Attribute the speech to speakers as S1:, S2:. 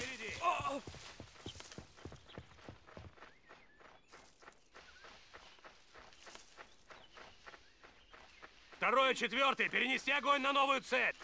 S1: Впереди! Второй и перенести огонь на новую цель!